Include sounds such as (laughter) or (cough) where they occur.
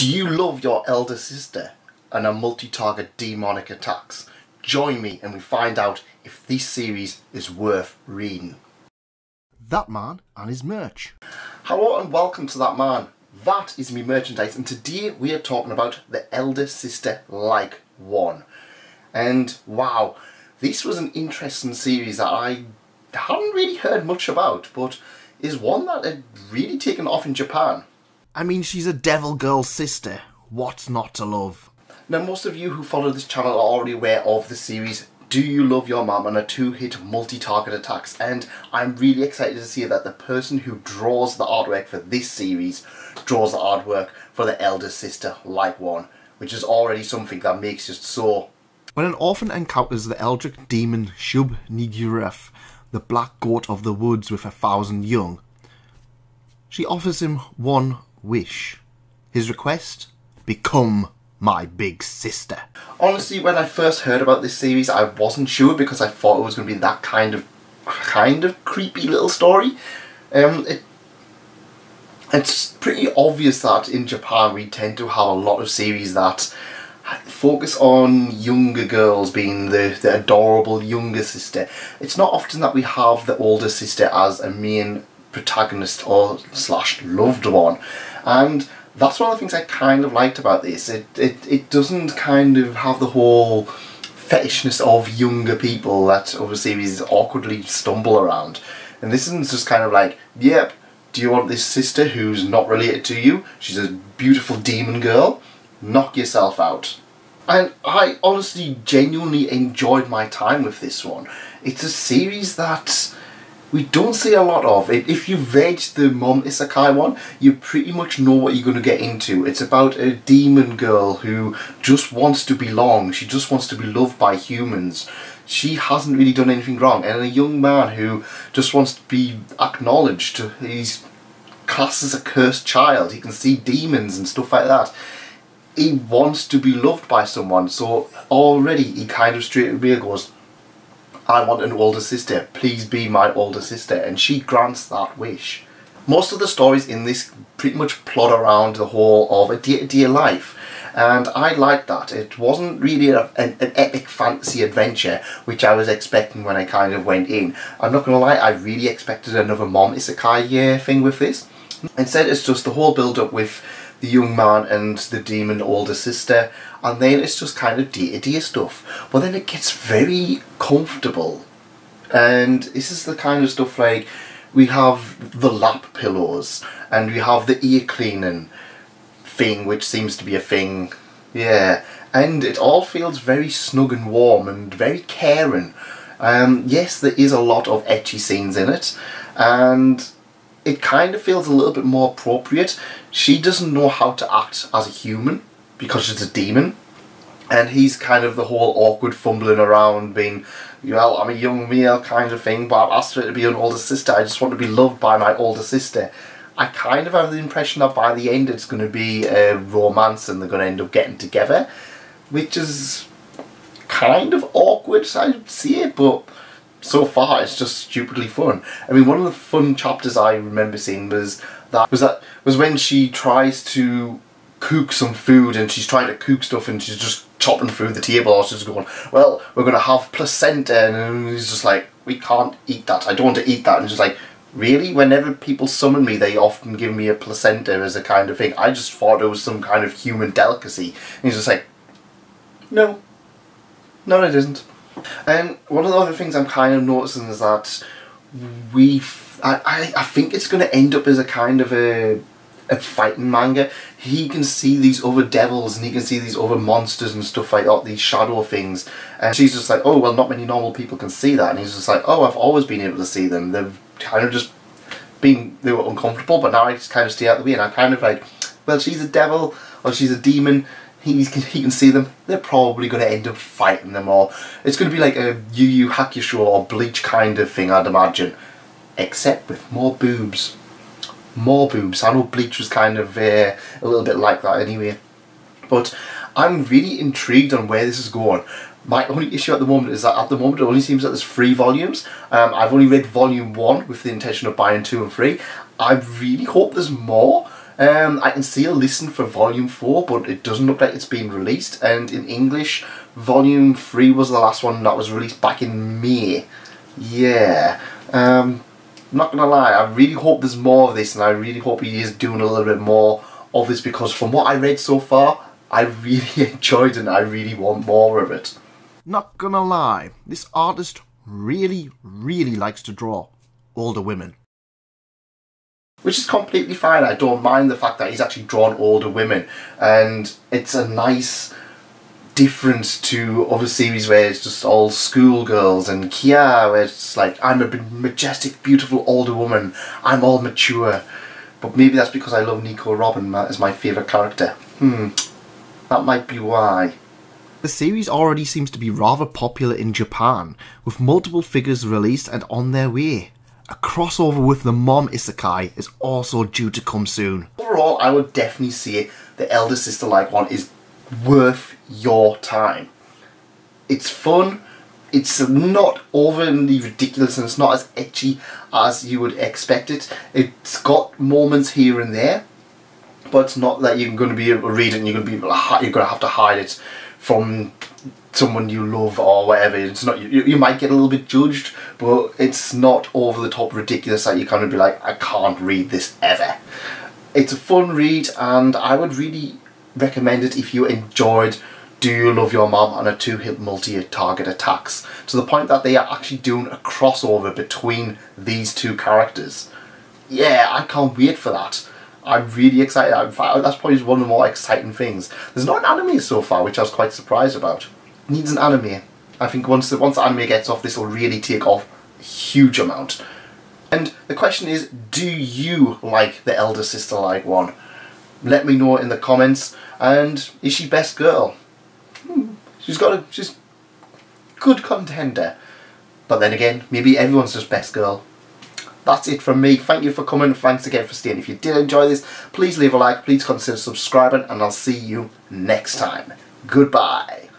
Do you love your elder sister and her multi-target demonic attacks? Join me and we find out if this series is worth reading. That man and his merch. Hello and welcome to That Man. That is me merchandise and today we are talking about the elder sister like one. And wow, this was an interesting series that I hadn't really heard much about, but is one that had really taken off in Japan. I mean, she's a devil girl sister. What's not to love? Now, most of you who follow this channel are already aware of the series Do You Love Your Mom and a two-hit multi-target attacks and I'm really excited to see that the person who draws the artwork for this series draws the artwork for the elder sister like one, which is already something that makes it so... When an orphan encounters the eldritch demon Shub Niggurath, the black goat of the woods with a thousand young, she offers him one wish. His request? Become my big sister. Honestly, when I first heard about this series, I wasn't sure because I thought it was going to be that kind of, kind of creepy little story. Um, it, it's pretty obvious that in Japan we tend to have a lot of series that focus on younger girls being the, the adorable younger sister. It's not often that we have the older sister as a main protagonist or slash loved one and that's one of the things I kind of liked about this. It, it, it doesn't kind of have the whole fetishness of younger people that other series awkwardly stumble around. And this is just kind of like yep do you want this sister who's not related to you? She's a beautiful demon girl. Knock yourself out. And I honestly genuinely enjoyed my time with this one. It's a series that we don't see a lot of. It. If you've read the Mom Isekai one, you pretty much know what you're going to get into. It's about a demon girl who just wants to belong. She just wants to be loved by humans. She hasn't really done anything wrong. And a young man who just wants to be acknowledged. He's classed as a cursed child. He can see demons and stuff like that. He wants to be loved by someone. So already he kind of straight away goes, I want an older sister, please be my older sister, and she grants that wish. Most of the stories in this pretty much plot around the whole of a day-to-day life, and I liked that. It wasn't really a, an, an, epic fantasy adventure, which I was expecting when I kind of went in. I'm not gonna lie, I really expected another Mom Isekai uh, thing with this. Instead, it's just the whole build-up with the young man and the demon older sister and then it's just kind of day-to-day stuff. But then it gets very comfortable. And this is the kind of stuff like we have the lap pillows and we have the ear cleaning thing which seems to be a thing. Yeah. And it all feels very snug and warm and very caring. Um, yes there is a lot of ecchi scenes in it and it kind of feels a little bit more appropriate. She doesn't know how to act as a human because she's a demon. And he's kind of the whole awkward fumbling around being, well, I'm a young male kind of thing, but I've asked her to be an older sister. I just want to be loved by my older sister. I kind of have the impression that by the end it's going to be a romance and they're going to end up getting together. Which is kind of awkward, I see it, but so far it's just stupidly fun. I mean, one of the fun chapters I remember seeing was that was that was when she tries to cook some food and she's trying to cook stuff and she's just chopping through the table or she's going, well, we're going to have placenta and he's just like, we can't eat that. I don't want to eat that. And she's like, really? Whenever people summon me, they often give me a placenta as a kind of thing. I just thought it was some kind of human delicacy. And he's just like, no. No, it isn't. And one of the other things I'm kind of noticing is that we, I, I think it's going to end up as a kind of a, a fighting manga. He can see these other devils and he can see these other monsters and stuff like that, these shadow things. And she's just like, oh, well, not many normal people can see that. And he's just like, oh, I've always been able to see them. They've kind of just been, they were uncomfortable, but now I just kind of stay out of the way. And I kind of like, well, she's a devil or she's a demon he can, he can see them, they're probably going to end up fighting them or it's going to be like a Yu Yu Hakusho or Bleach kind of thing I'd imagine. Except with more boobs. More boobs. I know Bleach was kind of uh, a little bit like that anyway. But I'm really intrigued on where this is going. My only issue at the moment is that at the moment it only seems that there's three volumes. Um, I've only read volume one with the intention of buying two and three. I really hope there's more Um, I can still listen for Volume 4, but it doesn't look like it's been released. And in English, Volume 3 was the last one that was released back in May. Yeah. Um, not gonna lie, I really hope there's more of this, and I really hope he is doing a little bit more of this because from what I read so far, I really (laughs) enjoyed and I really want more of it. Not gonna lie, this artist really, really likes to draw older women. Which is completely fine. I don't mind the fact that he's actually drawn older women. And it's a nice difference to other series where it's just all schoolgirls and Kia where it's like I'm a majestic, beautiful older woman. I'm all mature. But maybe that's because I love Nico Robin as my favourite character. Hmm. That might be why. The series already seems to be rather popular in Japan, with multiple figures released and on their way. A crossover with the mom isekai is also due to come soon. Overall, I would definitely say the elder sister like one is worth your time. It's fun, it's not overly ridiculous and it's not as ecchi as you would expect it. It's got moments here and there, but it's not that you're going to be able to read it and you're going to be able to you're going to have to hide it from someone you love or whatever. It's not you, you might get a little bit judged, but it's not over the top ridiculous that you kind of be like, I can't read this ever. It's a fun read, and I would really recommend it if you enjoyed Do You Love Your Mom and a two hit multi target attacks to the point that they are actually doing a crossover between these two characters. Yeah, I can't wait for that. I'm really excited. Fact, that's probably one of the more exciting things. There's not an anime so far, which I was quite surprised about. Needs an anime. I think once the, once the anime gets off, this will really take off a huge amount. And the question is, do you like the elder sister like one? Let me know in the comments. And is she best girl? Hmm, she's got a she's good contender. But then again, maybe everyone's just best girl that's it from me. Thank you for coming. Thanks again for staying. If you did enjoy this, please leave a like. Please consider subscribing. And I'll see you next time. Goodbye.